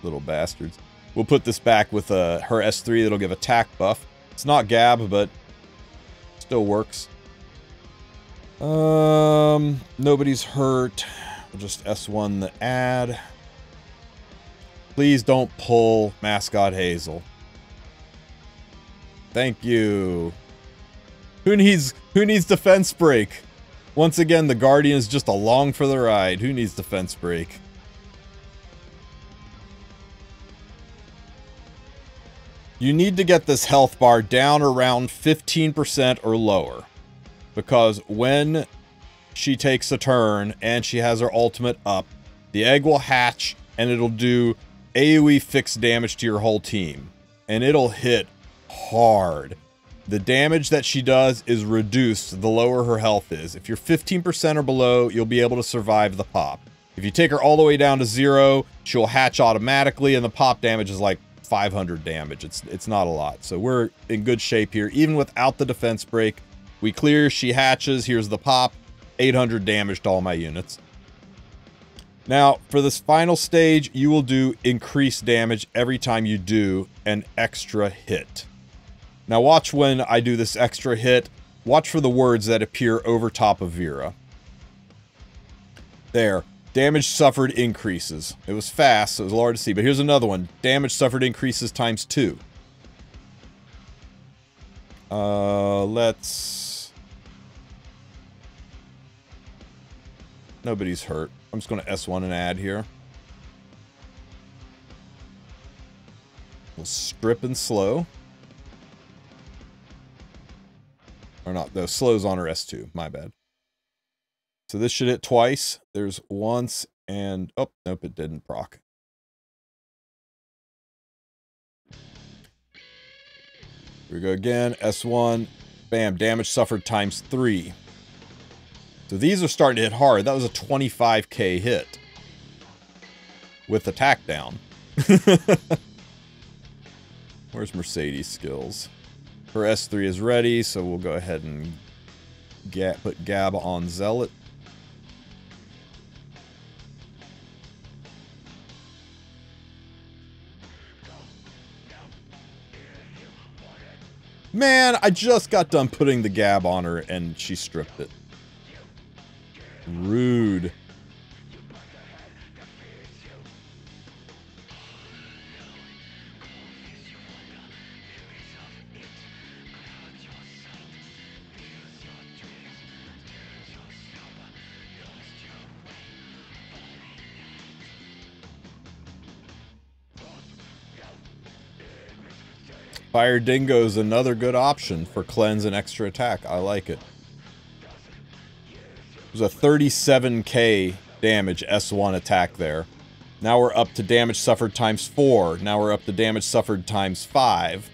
Little bastards. We'll put this back with uh, her S3 that'll give attack buff. It's not Gab, but still works. Um, nobody's hurt. We'll just S1 the ad. Please don't pull Mascot Hazel. Thank you. Who needs who needs defense break? Once again, the Guardian is just along for the ride. Who needs defense break? You need to get this health bar down around 15% or lower. Because when she takes a turn and she has her ultimate up, the egg will hatch and it'll do AoE fixed damage to your whole team. And it'll hit hard. The damage that she does is reduced the lower her health is. If you're 15% or below, you'll be able to survive the pop. If you take her all the way down to zero, she'll hatch automatically and the pop damage is like 500 damage. It's it's not a lot. So we're in good shape here. Even without the defense break, we clear, she hatches, here's the pop, 800 damage to all my units. Now, for this final stage, you will do increased damage every time you do an extra hit. Now watch when I do this extra hit. Watch for the words that appear over top of Vera. There. Damage suffered increases. It was fast, so it was hard to see. But here's another one. Damage suffered increases times two. Uh, let's... Nobody's hurt. I'm just going to S1 and add here. We'll strip and slow. Or not, the slow's on her S2. My bad. So this should hit twice. There's once and... Oh, nope, it didn't proc. Here we go again. S1. Bam. Damage suffered times three. So these are starting to hit hard. That was a 25k hit. With attack down. Where's Mercedes skills? Her S3 is ready, so we'll go ahead and get, put Gab on Zealot. Man, I just got done putting the gab on her and she stripped it. Rude. Fire Dingo is another good option for cleanse and extra attack. I like it. There's a 37k damage S1 attack there. Now we're up to damage suffered times 4. Now we're up to damage suffered times 5.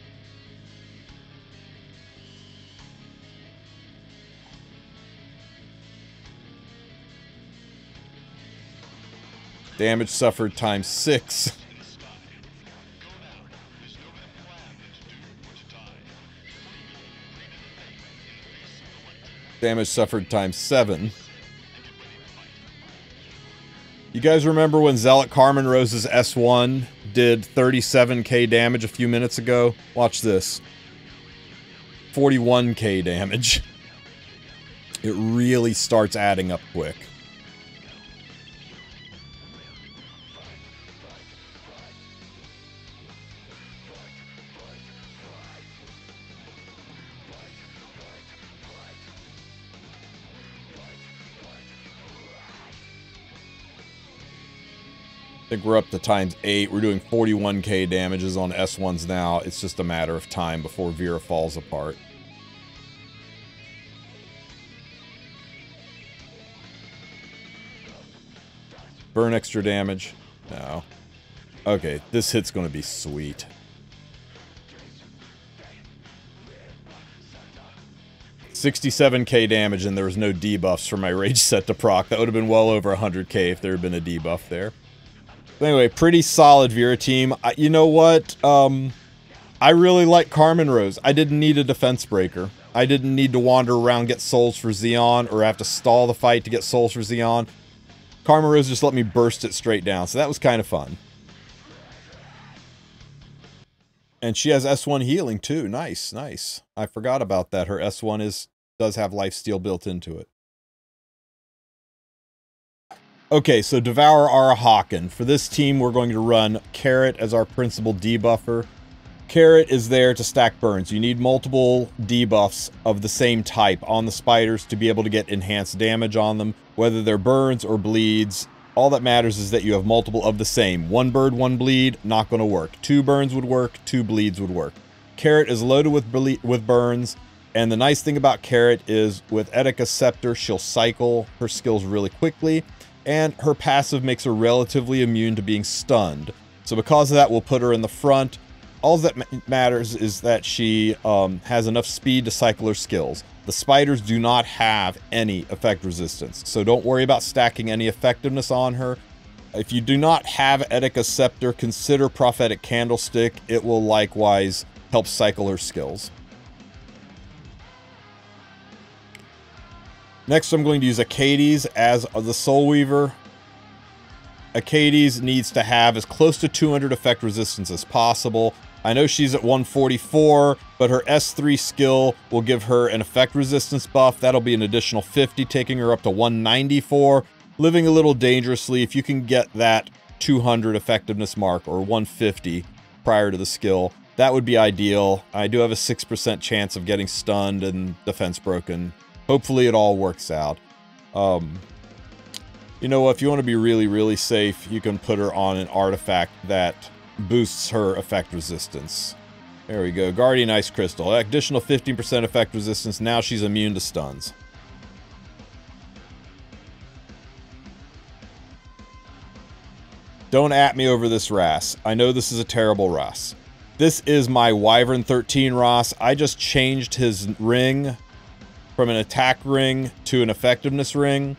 Damage suffered times 6. Damage suffered times 7. You guys remember when Zealot Carmen Rose's S1 did 37k damage a few minutes ago? Watch this. 41k damage. It really starts adding up quick. I think we're up to times 8. We're doing 41k damages on S1s now. It's just a matter of time before Vera falls apart. Burn extra damage? No. Okay, this hit's going to be sweet. Sixty-seven K damage and there was no debuffs for my rage set to proc. That would have been well over 100k if there had been a debuff there. Anyway, pretty solid Vera team. I, you know what? Um, I really like Carmen Rose. I didn't need a defense breaker. I didn't need to wander around get souls for Xeon or have to stall the fight to get souls for Xeon. Carmen Rose just let me burst it straight down, so that was kind of fun. And she has S1 healing too. Nice, nice. I forgot about that. Her S1 is does have life steal built into it. Okay, so Devourer Arahakan. For this team, we're going to run Carrot as our principal debuffer. Carrot is there to stack burns. You need multiple debuffs of the same type on the spiders to be able to get enhanced damage on them, whether they're burns or bleeds. All that matters is that you have multiple of the same. One bird, one bleed, not going to work. Two burns would work, two bleeds would work. Carrot is loaded with with burns, and the nice thing about Carrot is with Etica's Scepter, she'll cycle her skills really quickly, and her passive makes her relatively immune to being stunned. So because of that, we'll put her in the front, all that ma matters is that she um, has enough speed to cycle her skills. The spiders do not have any effect resistance, so don't worry about stacking any effectiveness on her. If you do not have Etica's Scepter, consider Prophetic Candlestick. It will likewise help cycle her skills. Next, I'm going to use Achates as the Soul Weaver. Achates needs to have as close to 200 effect resistance as possible. I know she's at 144, but her S3 skill will give her an effect resistance buff. That'll be an additional 50, taking her up to 194. Living a little dangerously, if you can get that 200 effectiveness mark or 150 prior to the skill, that would be ideal. I do have a 6% chance of getting stunned and defense broken. Hopefully it all works out. Um, you know, if you want to be really, really safe, you can put her on an artifact that boosts her effect resistance. There we go. Guardian Ice Crystal. Additional 15% effect resistance. Now she's immune to stuns. Don't at me over this Ras. I know this is a terrible Ras. This is my Wyvern 13 Ras. I just changed his ring from an attack ring to an effectiveness ring.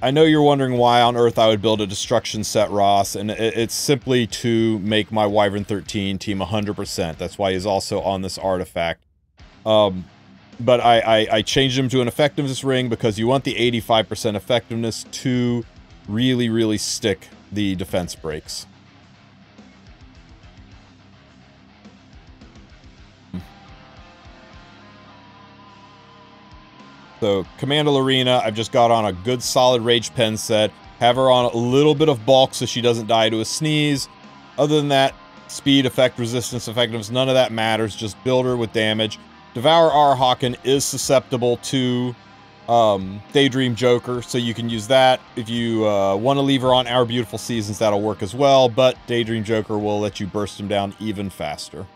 I know you're wondering why on earth I would build a destruction set Ras, and it's simply to make my Wyvern 13 team 100%. That's why he's also on this artifact. Um, but I, I, I changed him to an effectiveness ring because you want the 85% effectiveness to really, really stick the defense breaks. So Commander Lorina, I've just got on a good solid Rage Pen set. Have her on a little bit of bulk so she doesn't die to a sneeze. Other than that, speed, effect, resistance, effectiveness, none of that matters. Just build her with damage. Devourer Arahakan is susceptible to um, Daydream Joker, so you can use that. If you uh, want to leave her on Our Beautiful Seasons, that'll work as well, but Daydream Joker will let you burst him down even faster.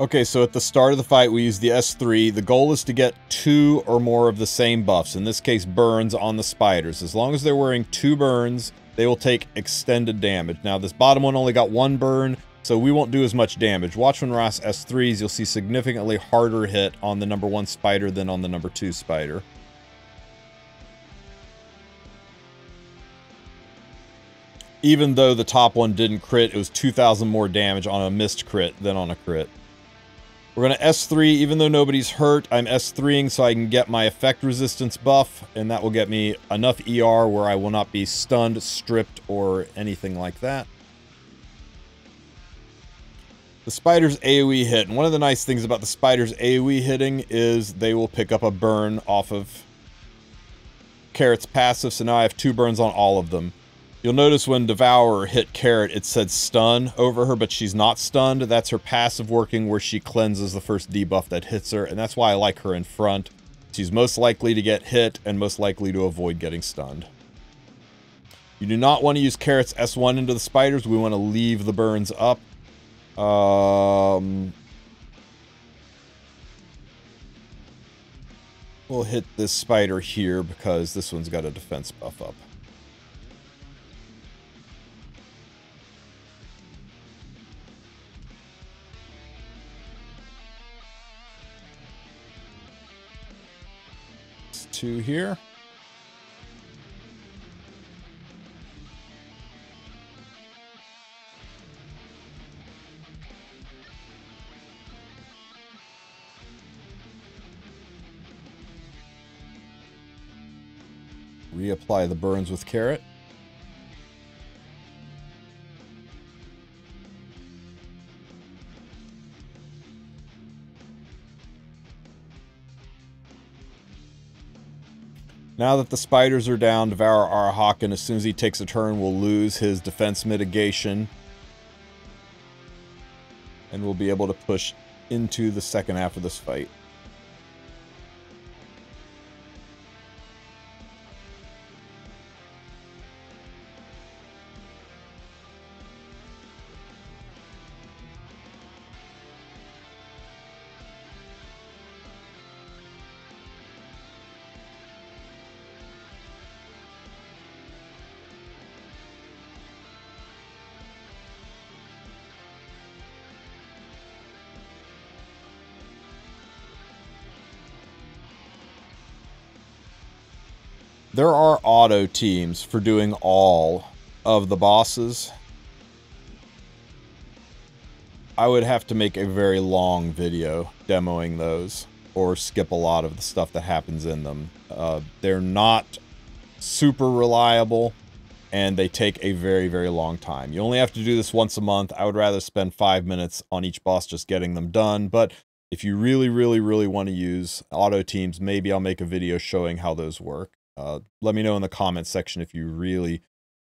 Okay, so at the start of the fight, we use the S3. The goal is to get two or more of the same buffs, in this case, burns on the spiders. As long as they're wearing two burns, they will take extended damage. Now, this bottom one only got one burn, so we won't do as much damage. Watch when Ras S3s, you'll see significantly harder hit on the number one spider than on the number two spider. Even though the top one didn't crit, it was 2,000 more damage on a missed crit than on a crit. We're going to S3, even though nobody's hurt, I'm S3ing so I can get my effect resistance buff, and that will get me enough ER where I will not be stunned, stripped, or anything like that. The spider's AoE hit, and one of the nice things about the spider's AoE hitting is they will pick up a burn off of Carrot's passive, so now I have two burns on all of them. You'll notice when Devourer hit Carrot, it said stun over her, but she's not stunned. That's her passive working where she cleanses the first debuff that hits her, and that's why I like her in front. She's most likely to get hit and most likely to avoid getting stunned. You do not want to use Carrot's S1 into the spiders. We want to leave the burns up. Um, we'll hit this spider here because this one's got a defense buff up. Two here. Reapply the burns with carrot. Now that the spiders are down, Devourer Arahakan, and as soon as he takes a turn, we'll lose his defense mitigation. And we'll be able to push into the second half of this fight. There are auto teams for doing all of the bosses. I would have to make a very long video demoing those or skip a lot of the stuff that happens in them. Uh, they're not super reliable and they take a very, very long time. You only have to do this once a month. I would rather spend five minutes on each boss just getting them done. But if you really, really, really want to use auto teams, maybe I'll make a video showing how those work. Uh, let me know in the comments section if you really,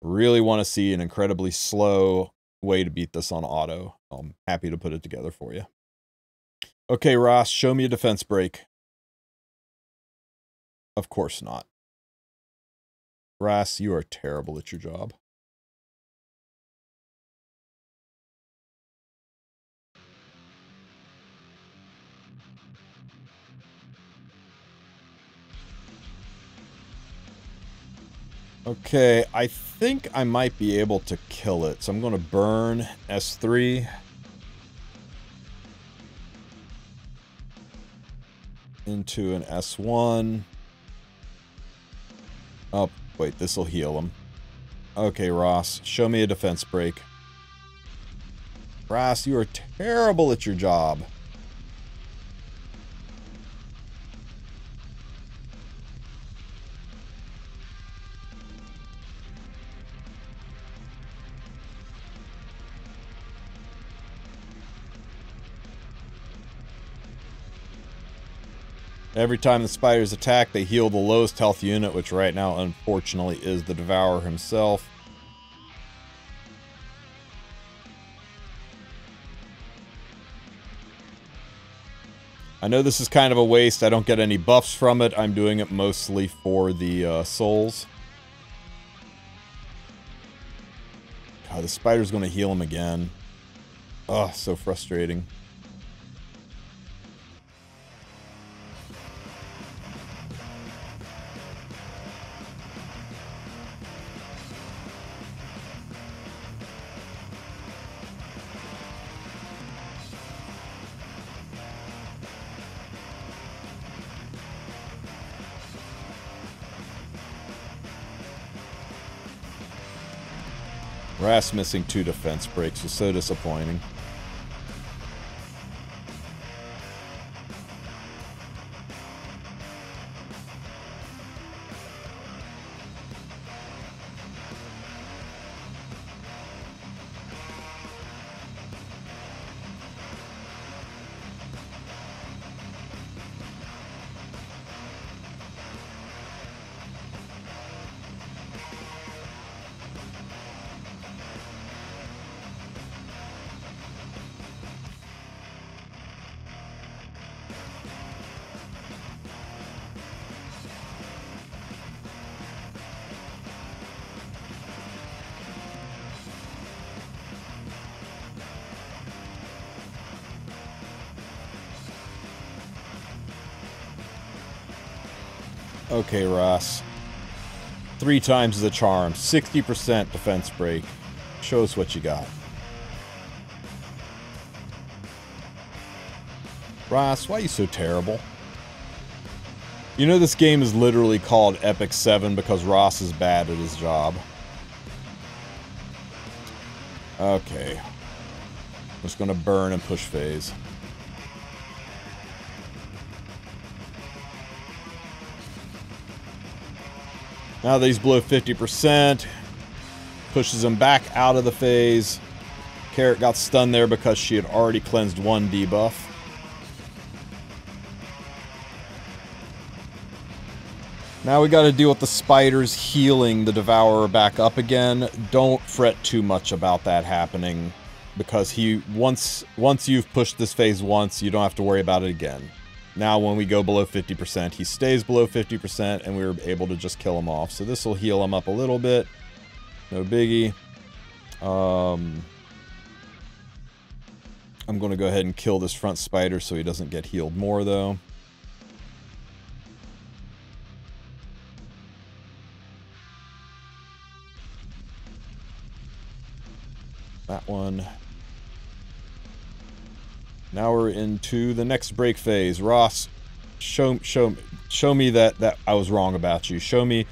really want to see an incredibly slow way to beat this on auto. I'm happy to put it together for you. Okay, Ras, show me a defense break. Of course not. Ras, you are terrible at your job. Okay, I think I might be able to kill it. So I'm going to burn S3. Into an S1. Oh, wait, this will heal him. Okay, Ras, show me a defense break. Ras, you are terrible at your job. Every time the spiders attack, they heal the lowest health unit, which right now, unfortunately, is the Devourer himself. I know this is kind of a waste. I don't get any buffs from it. I'm doing it mostly for the uh, souls. God, the spider's going to heal him again. Oh, so frustrating. Missing two defense breaks was so disappointing. Three times the charm. 60% defense break. Show us what you got. Ras, why are you so terrible? You know this game is literally called Epic 7 because Ras is bad at his job. Okay. I'm just gonna burn and push phase. Now that he's below 50%, pushes him back out of the phase. Carrot got stunned there because she had already cleansed one debuff. Now we got to deal with the spiders healing the Devourer back up again. Don't fret too much about that happening because he once once you've pushed this phase once, you don't have to worry about it again. Now when we go below 50%, he stays below 50% and we were able to just kill him off. So this will heal him up a little bit. No biggie. Um, I'm going to go ahead and kill this front spider so he doesn't get healed more though. That one. Now we're into the next break phase. Ras, show show show me that that I was wrong about you. Show me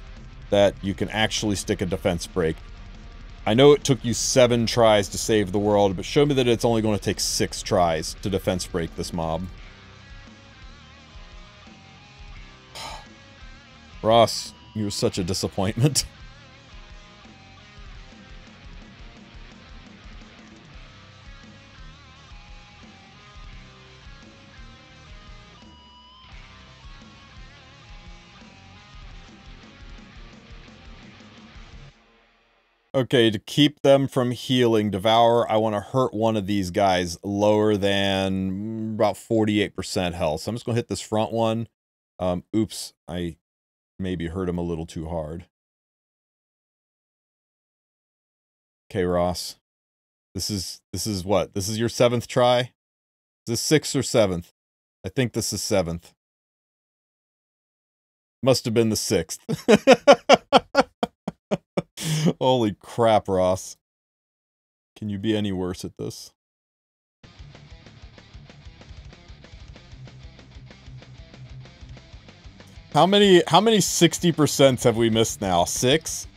that you can actually stick a defense break. I know it took you seven tries to save the world, but show me that it's only going to take six tries to defense break this mob. Ras, you're such a disappointment. Okay, to keep them from healing Devour, I want to hurt one of these guys lower than about 48% health. So I'm just going to hit this front one. Um, oops, I maybe hurt him a little too hard. Okay, Ras. This is, this is what? This is your seventh try? Is this sixth or seventh? I think this is seventh. Must have been the sixth. Holy crap, Ras. Can you be any worse at this? How many how many 60% have we missed now? 6?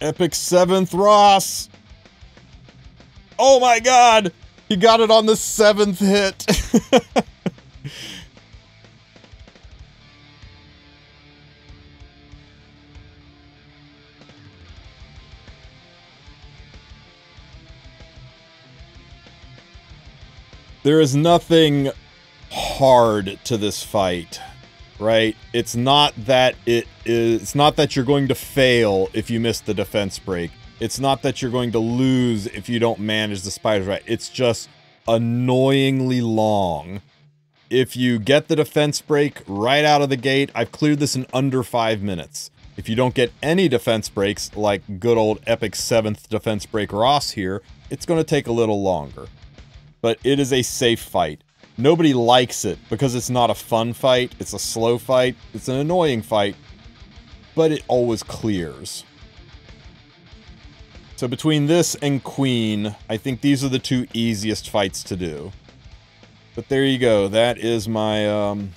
Epic 7th Ras. Oh my god. He got it on the seventh hit. there is nothing hard to this fight, right? It's not that it is it's not that you're going to fail if you miss the defense break. It's not that you're going to lose if you don't manage the spiders right. It's just annoyingly long. If you get the defense break right out of the gate, I've cleared this in under five minutes. If you don't get any defense breaks, like good old Epic 7th defense break Ras here, it's going to take a little longer. But it is a safe fight. Nobody likes it because it's not a fun fight, it's a slow fight, it's an annoying fight, but it always clears. So between this and Queen, I think these are the two easiest fights to do. But there you go. That is my um,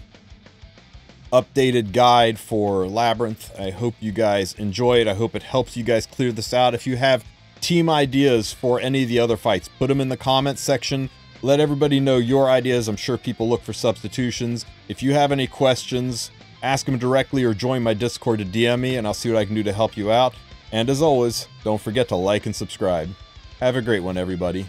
updated guide for Labyrinth. I hope you guys enjoy it. I hope it helps you guys clear this out. If you have team ideas for any of the other fights, put them in the comments section. Let everybody know your ideas. I'm sure people look for substitutions. If you have any questions, ask them directly or join my Discord to DM me and I'll see what I can do to help you out. And as always, don't forget to like and subscribe. Have a great one, everybody.